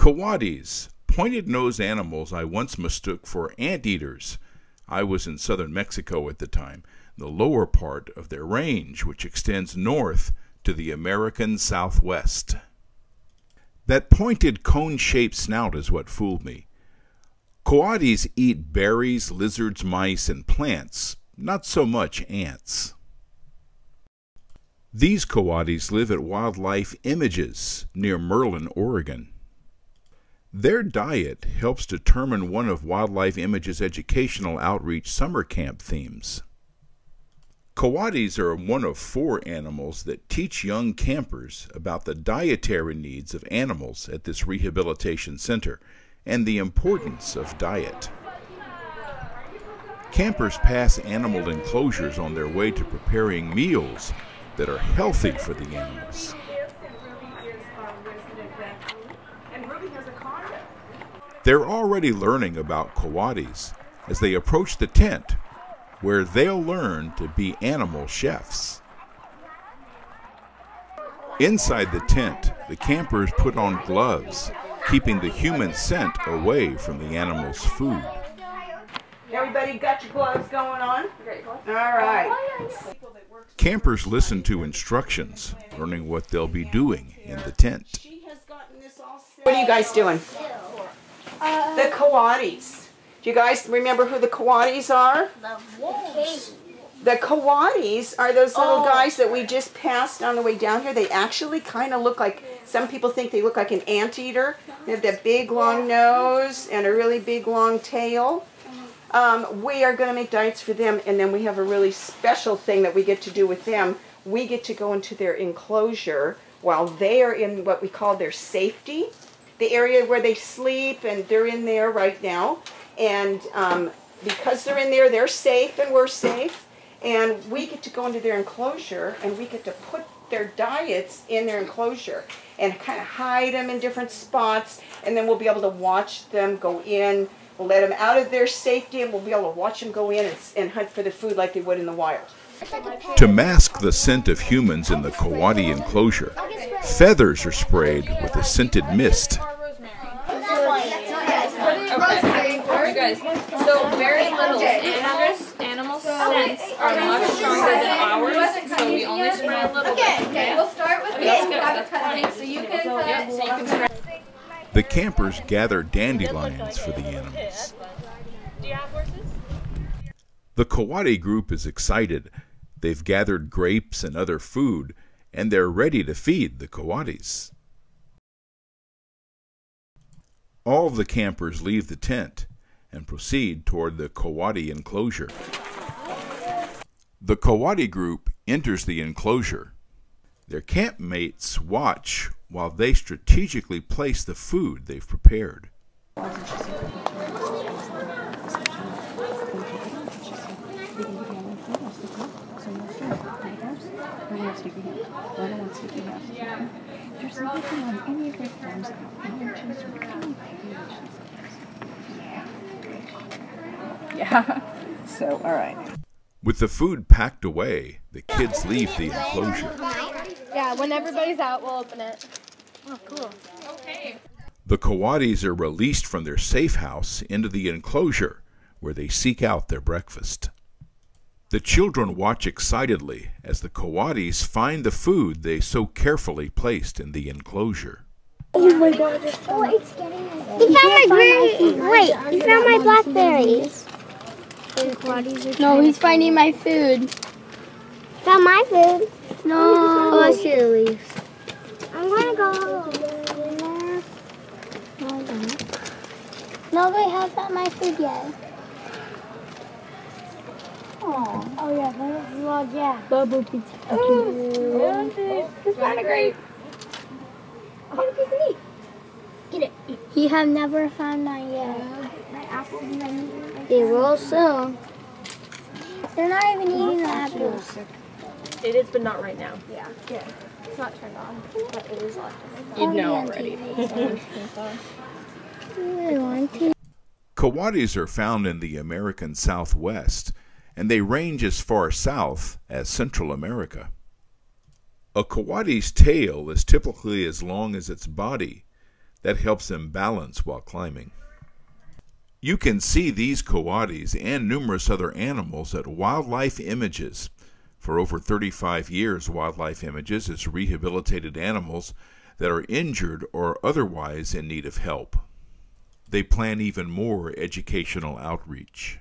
Coatis, pointed nosed animals I once mistook for ant eaters. I was in southern Mexico at the time, the lower part of their range, which extends north to the American Southwest. That pointed cone shaped snout is what fooled me. Coatis eat berries, lizards, mice, and plants, not so much ants. These coatis live at Wildlife Images near Merlin, Oregon. Their diet helps determine one of Wildlife Images' educational outreach summer camp themes. Coatis are one of four animals that teach young campers about the dietary needs of animals at this rehabilitation center and the importance of diet. Campers pass animal enclosures on their way to preparing meals that are healthy for the animals. They're already learning about coatis as they approach the tent where they'll learn to be animal chefs. Inside the tent, the campers put on gloves, keeping the human scent away from the animal's food. Everybody got your gloves going on? All right. Campers listen to instructions, learning what they'll be doing in the tent. What are you guys doing? The coatis. Do you guys remember who the coatis are? The coatis are those little guys that we just passed on the way down here. They actually kind of look like, some people think they look like an anteater. They have that big long nose and a really big long tail. Um, we are going to make diets for them, and then we have a really special thing that we get to do with them. We get to go into their enclosure while they are in what we call their safety, the area where they sleep, and they're in there right now. And um, because they're in there, they're safe and we're safe. And we get to go into their enclosure and we get to put their diets in their enclosure and kind of hide them in different spots. And then we'll be able to watch them go in. We'll let them out of their safety and we'll be able to watch them go in and, and hunt for the food like they would in the wild. To mask the scent of humans in the coati enclosure, feathers are sprayed with a scented mist. Okay. You guys, so very little animals, animal scents are much stronger than ours, so we only spray a little bit. Okay, we'll start with Let's this. go. Have a cut. So you can uh, Yep, so you can. The campers gather dandelions for the animals. Do you have horses? The Coati group is excited. They've gathered grapes and other food, and they're ready to feed the coatis. All of the campers leave the tent and proceed toward the coati enclosure. The coati group enters the enclosure. Their campmates watch while they strategically place the food they've prepared. Yeah. So, all right. With the food packed away, the kids leave the enclosure. Yeah, when everybody's out, we'll open it. Oh, cool. Okay. The coatis are released from their safe house into the enclosure where they seek out their breakfast. The children watch excitedly as the coatis find the food they so carefully placed in the enclosure. Oh my god. Oh, it's getting He found my berry. Wait, he found my blackberries. No, he's finding my food. Found my food. No. Oh, I see the leaves. I'm gonna go. Nobody has found my food yet. Oh, oh yeah, that was log, yeah. Bubble pizza. He's found a grape. Oh, piece of meat. Get it. He have never found mine yet. My apples and They will soon. They're not even eating the apples. It is, but not right now. Yeah. Yeah. It's not turned on, but it is on. You'd know already. TV. I want to. Coatis are found in the American Southwest, and they range as far south as Central America. A coati's tail is typically as long as its body. That helps them balance while climbing. You can see these coatis and numerous other animals at Wildlife Images. For over 35 years, Wildlife Images has rehabilitated animals that are injured or otherwise in need of help. They plan even more educational outreach.